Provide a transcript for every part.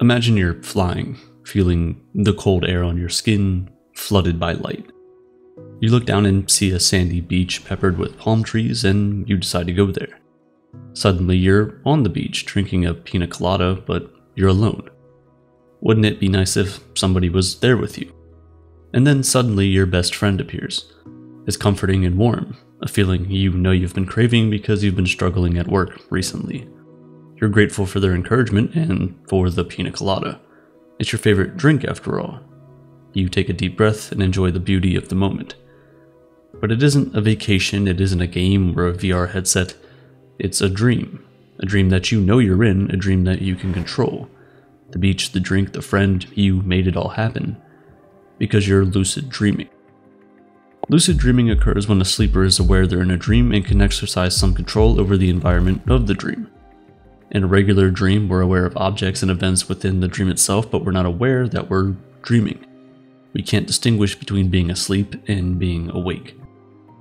Imagine you're flying, feeling the cold air on your skin flooded by light. You look down and see a sandy beach peppered with palm trees, and you decide to go there. Suddenly, you're on the beach drinking a pina colada, but you're alone. Wouldn't it be nice if somebody was there with you? And then suddenly, your best friend appears. It's comforting and warm, a feeling you know you've been craving because you've been struggling at work recently. You're grateful for their encouragement and for the pina colada. It's your favorite drink after all. You take a deep breath and enjoy the beauty of the moment. But it isn't a vacation, it isn't a game or a VR headset. It's a dream. A dream that you know you're in, a dream that you can control. The beach, the drink, the friend, you made it all happen. Because you're lucid dreaming. Lucid dreaming occurs when a sleeper is aware they're in a dream and can exercise some control over the environment of the dream. In a regular dream, we're aware of objects and events within the dream itself, but we're not aware that we're dreaming. We can't distinguish between being asleep and being awake.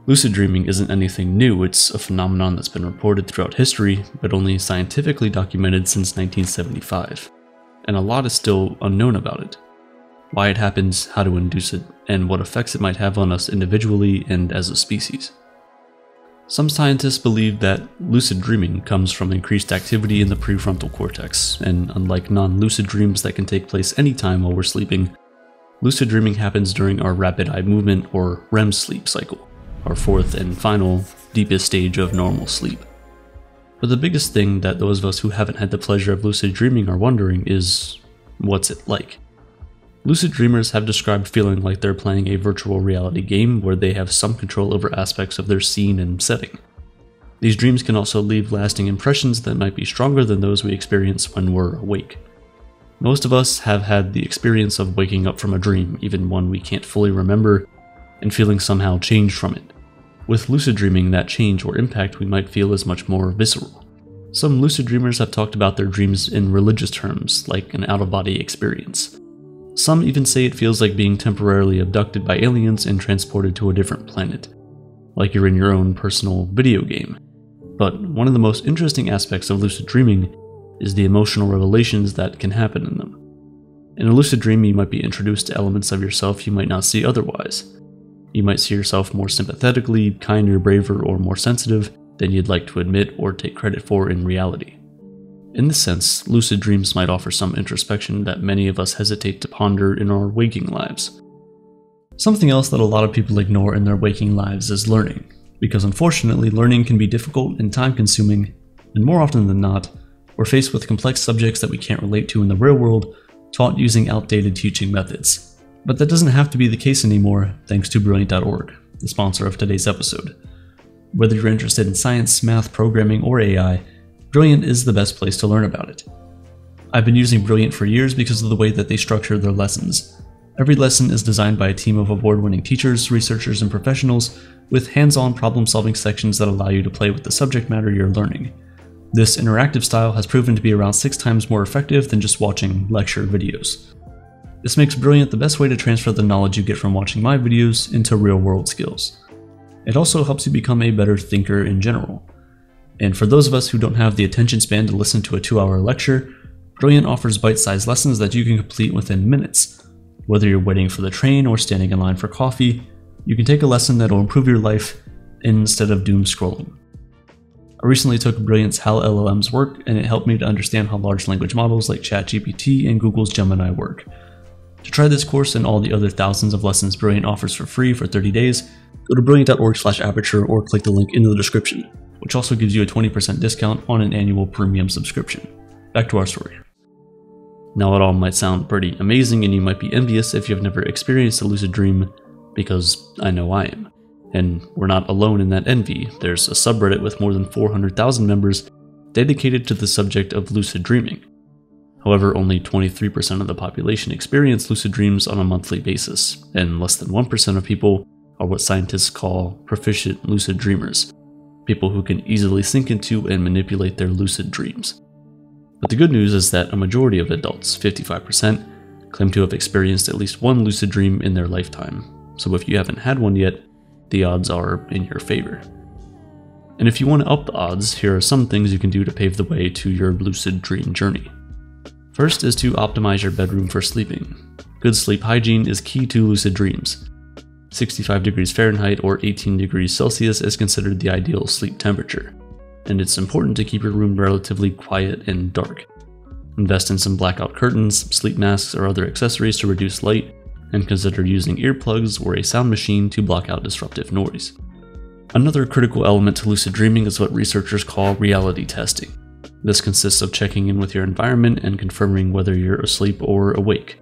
Lucid dreaming isn't anything new, it's a phenomenon that's been reported throughout history, but only scientifically documented since 1975. And a lot is still unknown about it. Why it happens, how to induce it, and what effects it might have on us individually and as a species. Some scientists believe that lucid dreaming comes from increased activity in the prefrontal cortex, and unlike non lucid dreams that can take place anytime while we're sleeping, lucid dreaming happens during our rapid eye movement or REM sleep cycle our fourth and final, deepest stage of normal sleep. But the biggest thing that those of us who haven't had the pleasure of lucid dreaming are wondering is what's it like? Lucid dreamers have described feeling like they're playing a virtual reality game where they have some control over aspects of their scene and setting. These dreams can also leave lasting impressions that might be stronger than those we experience when we're awake. Most of us have had the experience of waking up from a dream, even one we can't fully remember, and feeling somehow changed from it. With lucid dreaming, that change or impact we might feel is much more visceral. Some lucid dreamers have talked about their dreams in religious terms, like an out of body experience. Some even say it feels like being temporarily abducted by aliens and transported to a different planet, like you're in your own personal video game. But one of the most interesting aspects of lucid dreaming is the emotional revelations that can happen in them. In a lucid dream, you might be introduced to elements of yourself you might not see otherwise. You might see yourself more sympathetically, kinder, braver, or more sensitive than you'd like to admit or take credit for in reality. In this sense, lucid dreams might offer some introspection that many of us hesitate to ponder in our waking lives. Something else that a lot of people ignore in their waking lives is learning, because unfortunately, learning can be difficult and time consuming, and more often than not, we're faced with complex subjects that we can't relate to in the real world, taught using outdated teaching methods. But that doesn't have to be the case anymore thanks to Brilliant.org, the sponsor of today's episode. Whether you're interested in science, math, programming, or AI, Brilliant is the best place to learn about it. I've been using Brilliant for years because of the way that they structure their lessons. Every lesson is designed by a team of award winning teachers, researchers, and professionals with hands on problem solving sections that allow you to play with the subject matter you're learning. This interactive style has proven to be around six times more effective than just watching lecture videos. This makes Brilliant the best way to transfer the knowledge you get from watching my videos into real world skills. It also helps you become a better thinker in general. And for those of us who don't have the attention span to listen to a two hour lecture, Brilliant offers bite sized lessons that you can complete within minutes. Whether you're waiting for the train or standing in line for coffee, you can take a lesson that'll improve your life instead of doom scrolling. I recently took Brilliant's How LLMs Work, and it helped me to understand how large language models like ChatGPT and Google's Gemini work. To try this course and all the other thousands of lessons Brilliant offers for free for 30 days, go to brilliant.org slash aperture or click the link in the description, which also gives you a 20% discount on an annual premium subscription. Back to our story. Now it all might sound pretty amazing and you might be envious if you've never experienced a lucid dream, because I know I am. And we're not alone in that envy. There's a subreddit with more than 400,000 members dedicated to the subject of lucid dreaming. However, only 23% of the population experience lucid dreams on a monthly basis, and less than 1% of people are what scientists call proficient lucid dreamers, people who can easily sink into and manipulate their lucid dreams. But the good news is that a majority of adults, 55%, claim to have experienced at least one lucid dream in their lifetime. So if you haven't had one yet, the odds are in your favor. And if you want to up the odds, here are some things you can do to pave the way to your lucid dream journey. First is to optimize your bedroom for sleeping. Good sleep hygiene is key to lucid dreams. 65 degrees Fahrenheit or 18 degrees Celsius is considered the ideal sleep temperature, and it's important to keep your room relatively quiet and dark. Invest in some blackout curtains, sleep masks, or other accessories to reduce light, and consider using earplugs or a sound machine to block out disruptive noise. Another critical element to lucid dreaming is what researchers call reality testing. This consists of checking in with your environment and confirming whether you're asleep or awake.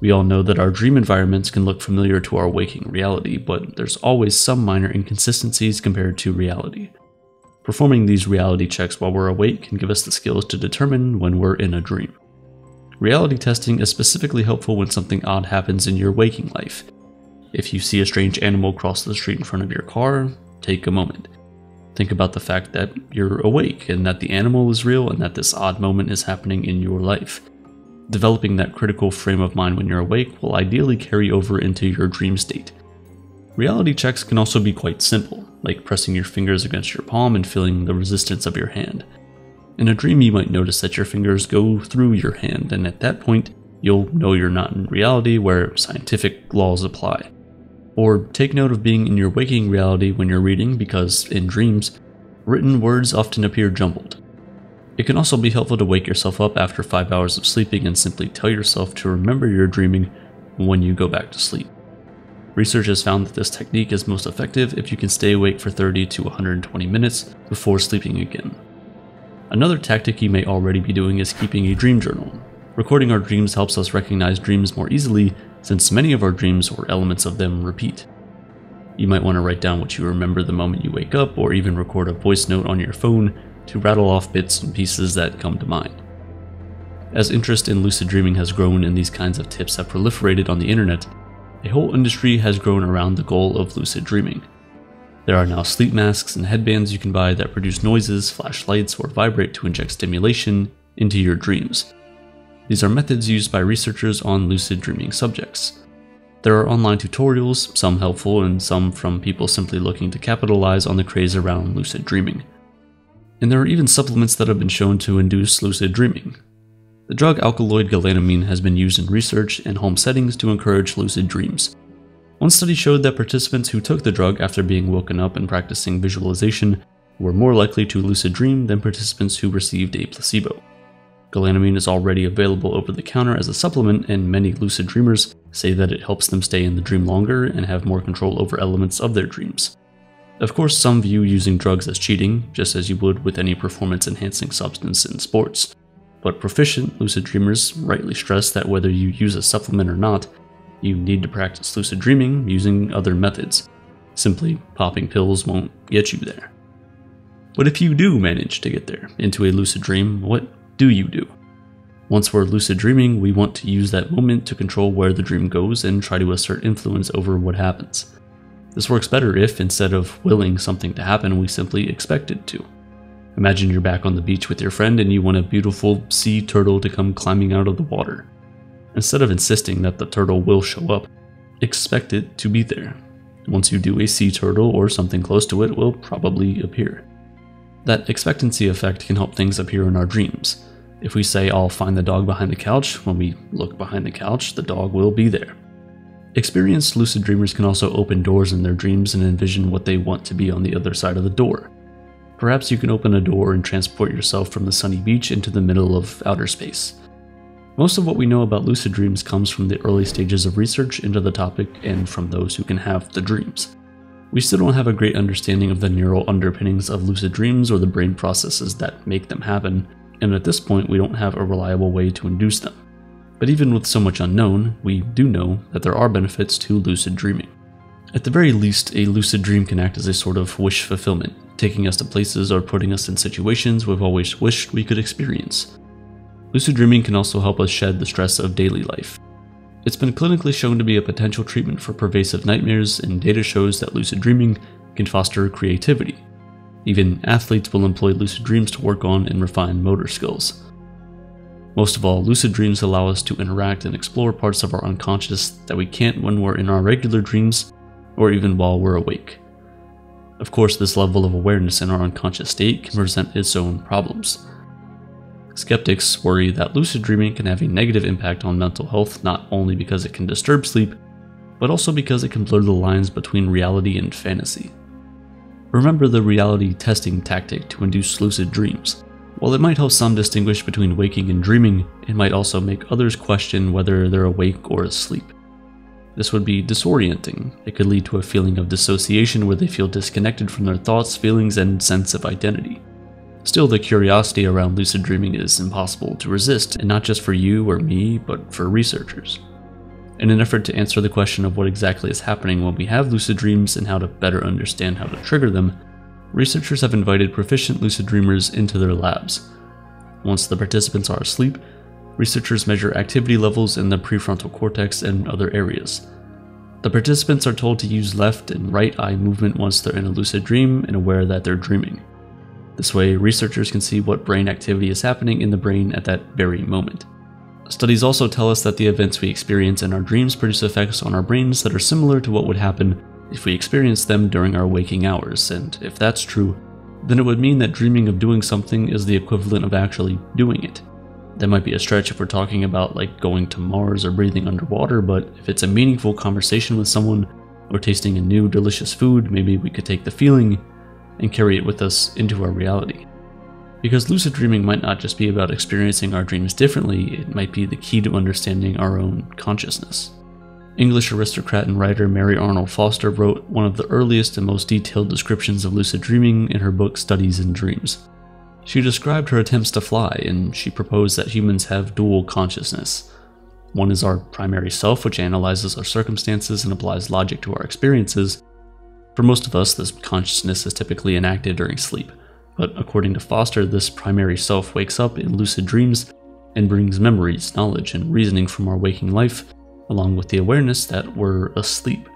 We all know that our dream environments can look familiar to our waking reality, but there's always some minor inconsistencies compared to reality. Performing these reality checks while we're awake can give us the skills to determine when we're in a dream. Reality testing is specifically helpful when something odd happens in your waking life. If you see a strange animal cross the street in front of your car, take a moment. Think about the fact that you're awake and that the animal is real and that this odd moment is happening in your life. Developing that critical frame of mind when you're awake will ideally carry over into your dream state. Reality checks can also be quite simple, like pressing your fingers against your palm and feeling the resistance of your hand. In a dream, you might notice that your fingers go through your hand, and at that point, you'll know you're not in reality where scientific laws apply. Or take note of being in your waking reality when you're reading, because in dreams, written words often appear jumbled. It can also be helpful to wake yourself up after 5 hours of sleeping and simply tell yourself to remember you're dreaming when you go back to sleep. Research has found that this technique is most effective if you can stay awake for 30 to 120 minutes before sleeping again. Another tactic you may already be doing is keeping a dream journal. Recording our dreams helps us recognize dreams more easily since many of our dreams or elements of them repeat. You might want to write down what you remember the moment you wake up or even record a voice note on your phone to rattle off bits and pieces that come to mind. As interest in lucid dreaming has grown and these kinds of tips have proliferated on the internet, a whole industry has grown around the goal of lucid dreaming. There are now sleep masks and headbands you can buy that produce noises, flash lights, or vibrate to inject stimulation into your dreams. These are methods used by researchers on lucid dreaming subjects. There are online tutorials, some helpful and some from people simply looking to capitalize on the craze around lucid dreaming. And there are even supplements that have been shown to induce lucid dreaming, the drug alkaloid galantamine has been used in research and home settings to encourage lucid dreams. One study showed that participants who took the drug after being woken up and practicing visualization were more likely to lucid dream than participants who received a placebo. Galantamine is already available over the counter as a supplement, and many lucid dreamers say that it helps them stay in the dream longer and have more control over elements of their dreams. Of course, some view using drugs as cheating, just as you would with any performance enhancing substance in sports. But proficient lucid dreamers rightly stress that whether you use a supplement or not, you need to practice lucid dreaming using other methods. Simply popping pills won't get you there. But if you do manage to get there into a lucid dream, what do you do? Once we're lucid dreaming, we want to use that moment to control where the dream goes and try to assert influence over what happens. This works better if, instead of willing something to happen, we simply expect it to. Imagine you're back on the beach with your friend and you want a beautiful sea turtle to come climbing out of the water. Instead of insisting that the turtle will show up, expect it to be there. Once you do, a sea turtle or something close to it will probably appear. That expectancy effect can help things appear in our dreams. If we say, I'll find the dog behind the couch, when we look behind the couch, the dog will be there. Experienced lucid dreamers can also open doors in their dreams and envision what they want to be on the other side of the door. Perhaps you can open a door and transport yourself from the sunny beach into the middle of outer space. Most of what we know about lucid dreams comes from the early stages of research into the topic and from those who can have the dreams. We still don't have a great understanding of the neural underpinnings of lucid dreams or the brain processes that make them happen, and at this point we don't have a reliable way to induce them. But even with so much unknown, we do know that there are benefits to lucid dreaming. At the very least, a lucid dream can act as a sort of wish fulfillment, taking us to places or putting us in situations we've always wished we could experience. Lucid dreaming can also help us shed the stress of daily life. It's been clinically shown to be a potential treatment for pervasive nightmares, and data shows that lucid dreaming can foster creativity. Even athletes will employ lucid dreams to work on and refine motor skills. Most of all, lucid dreams allow us to interact and explore parts of our unconscious that we can't when we're in our regular dreams or even while we're awake. Of course, this level of awareness in our unconscious state can present its own problems. Skeptics worry that lucid dreaming can have a negative impact on mental health not only because it can disturb sleep, but also because it can blur the lines between reality and fantasy. Remember the reality testing tactic to induce lucid dreams. While it might help some distinguish between waking and dreaming, it might also make others question whether they're awake or asleep. This would be disorienting. It could lead to a feeling of dissociation where they feel disconnected from their thoughts, feelings, and sense of identity. Still, the curiosity around lucid dreaming is impossible to resist, and not just for you or me, but for researchers. In an effort to answer the question of what exactly is happening when we have lucid dreams and how to better understand how to trigger them, researchers have invited proficient lucid dreamers into their labs. Once the participants are asleep, researchers measure activity levels in the prefrontal cortex and other areas. The participants are told to use left and right eye movement once they're in a lucid dream and aware that they're dreaming. This way, researchers can see what brain activity is happening in the brain at that very moment. Studies also tell us that the events we experience in our dreams produce effects on our brains that are similar to what would happen if we experience them during our waking hours, and if that's true, then it would mean that dreaming of doing something is the equivalent of actually doing it. That might be a stretch if we're talking about like going to Mars or breathing underwater, but if it's a meaningful conversation with someone or tasting a new delicious food, maybe we could take the feeling and carry it with us into our reality. Because lucid dreaming might not just be about experiencing our dreams differently, it might be the key to understanding our own consciousness. English aristocrat and writer Mary Arnold-Forster wrote one of the earliest and most detailed descriptions of lucid dreaming in her book Studies in Dreams. She described her attempts to fly, and she proposed that humans have dual consciousness. One is our primary self, which analyzes our circumstances and applies logic to our experiences. For most of us, this consciousness is typically enacted during sleep but according to Forster, this primary self wakes up in lucid dreams and brings memories, knowledge, and reasoning from our waking life, along with the awareness that we're asleep.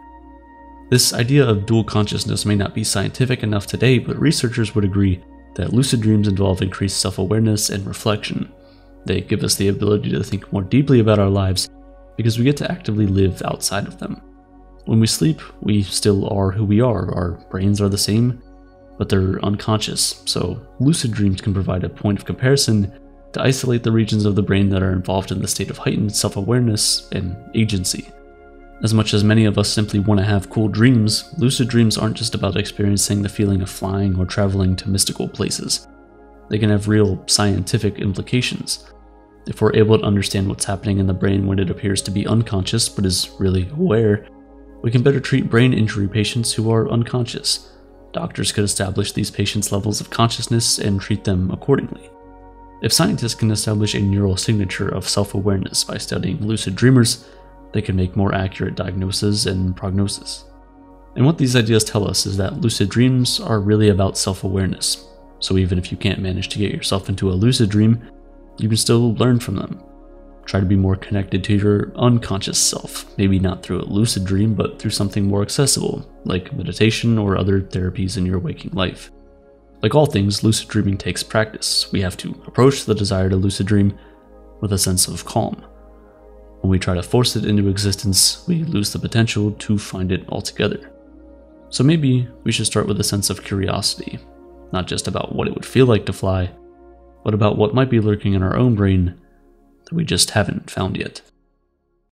This idea of dual consciousness may not be scientific enough today, but researchers would agree that lucid dreams involve increased self awareness and reflection. They give us the ability to think more deeply about our lives because we get to actively live outside of them. When we sleep, we still are who we are, our brains are the same, but they're unconscious, so lucid dreams can provide a point of comparison to isolate the regions of the brain that are involved in the state of heightened self awareness and agency. As much as many of us simply want to have cool dreams, lucid dreams aren't just about experiencing the feeling of flying or traveling to mystical places. They can have real scientific implications. If we're able to understand what's happening in the brain when it appears to be unconscious but is really aware, we can better treat brain injury patients who are unconscious doctors could establish these patients' levels of consciousness and treat them accordingly. If scientists can establish a neural signature of self awareness by studying lucid dreamers, they can make more accurate diagnosis and prognosis. And what these ideas tell us is that lucid dreams are really about self awareness. So even if you can't manage to get yourself into a lucid dream, you can still learn from them. Try to be more connected to your unconscious self, maybe not through a lucid dream, but through something more accessible, like meditation or other therapies in your waking life. Like all things, lucid dreaming takes practice. We have to approach the desire to lucid dream with a sense of calm. When we try to force it into existence, we lose the potential to find it altogether. So maybe we should start with a sense of curiosity, not just about what it would feel like to fly, but about what might be lurking in our own brain that we just haven't found yet.